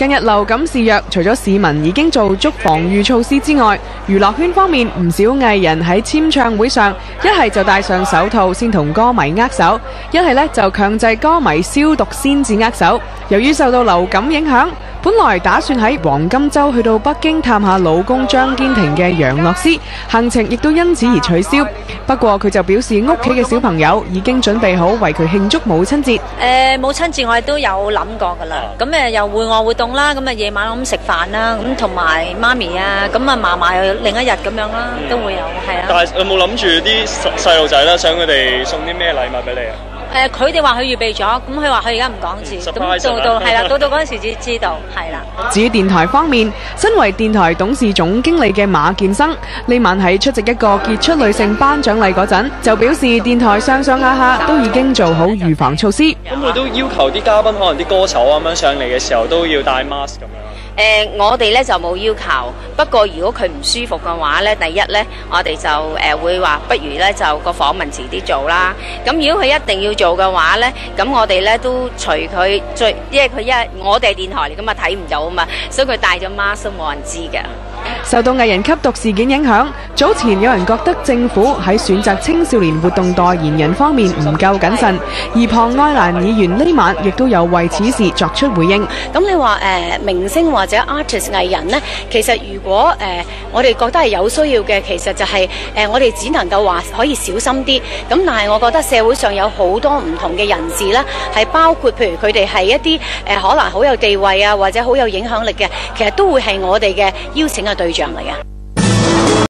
近日流感肆虐，除咗市民已经做足防御措施之外，娱乐圈方面唔少艺人喺签唱会上，一系就戴上手套先同歌迷握手，一系呢就强制歌迷消毒先至握手。由于受到流感影响，本來打算喺黃金週去到北京探下老公張堅庭嘅楊樂思，行程亦都因此而取消。不過佢就表示屋企嘅小朋友已經準備好為佢慶祝母親節。誒母親節我哋都有諗過㗎啦，咁誒又户外活動啦，咁誒夜晚咁食飯啦，咁同埋媽咪啊，咁啊嫲嫲又另一日咁樣啦，都會有係啊。但係有冇諗住啲細細路仔啦，想佢哋送啲咩禮物俾你啊？誒佢哋話佢預備咗，咁佢話佢而家唔講住，咁到到啊係啦，到到嗰陣時至知道，係啦。至於電台方面，身為電台董事總經理嘅馬建生，呢晚喺出席一個傑出女性頒獎禮嗰陣，就表示電台上上下下都已經做好預防措施。咁佢都要求啲嘉賓，可能啲歌手咁樣上嚟嘅時候都要戴 mask 咁樣。誒、我哋咧就冇要求，不過如果佢唔舒服嘅話咧，第一咧，我哋就誒、會話，不如咧就個訪問遲啲做啦。咁如果佢一定要做嘅话咧，咁我哋咧都随佢最，因为佢一我哋电台嚟噶嘛，睇唔到啊嘛，所以佢戴咗 mask 都冇人知嘅。受到藝人吸毒事件影響，早前有人覺得政府喺選擇青少年活動代言人方面唔夠謹慎，而龐愛蘭議員呢晚亦都有為此事作出回應。咁你話誒、呃明星或者 artist 艺人呢，其實如果诶、我哋覺得係有需要嘅，其實就係、呃我哋只能夠話可以小心啲。咁但係我覺得社會上有好多唔同嘅人士呢，係包括譬如佢哋係一啲诶、可能好有地位啊，或者好有影響力嘅，其實都會係我哋嘅邀請嘅對象嚟嘅。